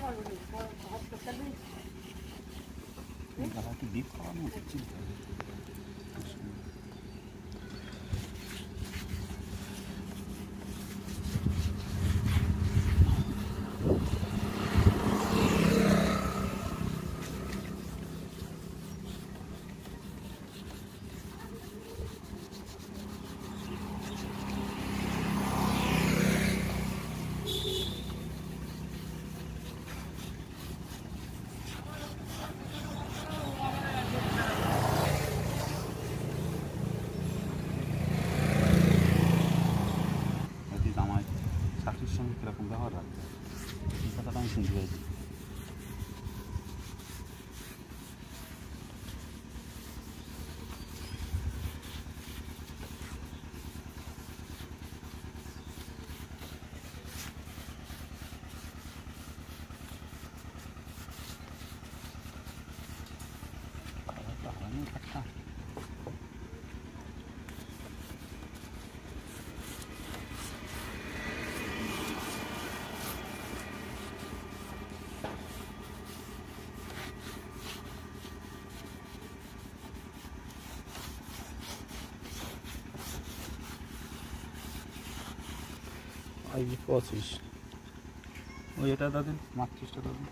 बहुत hora até. Tem que atacar um incêndio. Thank you. আর পঁচিশ ওই এটা দাদিন মাতৃশটা দাদিন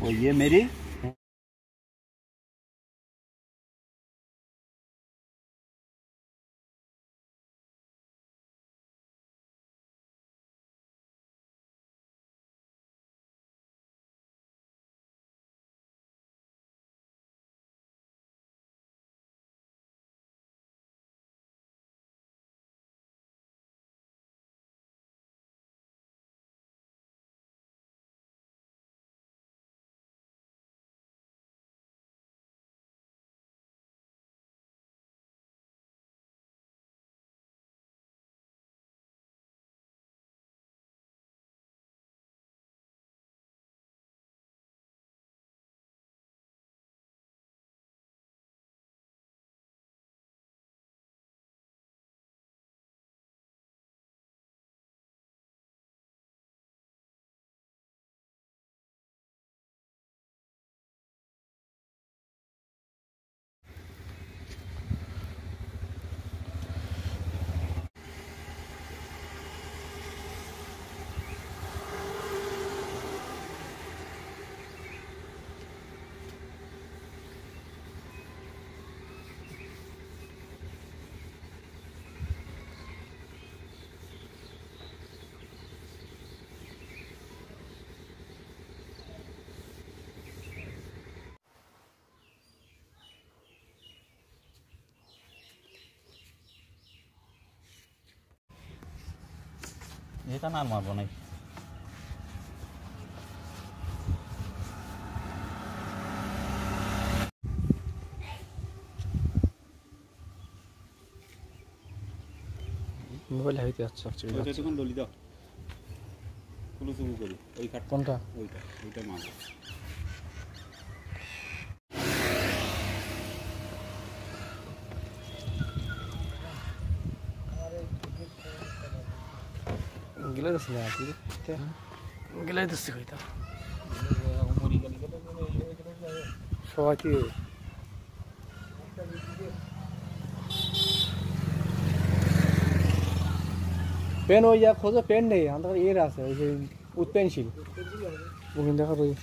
ওই ইয়ে মেরি এটা না আর মারবো নাই। মোবাইল হারিতে যাচ্ছে অ্যাকচুয়ালি ওইটা তখন ডলি দাও। কুলু চুবু করি। ওই খাট কোনটা? ওইটা ওইটা মারবো। गिलर से आ गई थे गिलर दस गई था स्वाती पेन हो या खोजो पेन नहीं आंदा ये रास है उत्पेन शील वो गिन देखा तो ये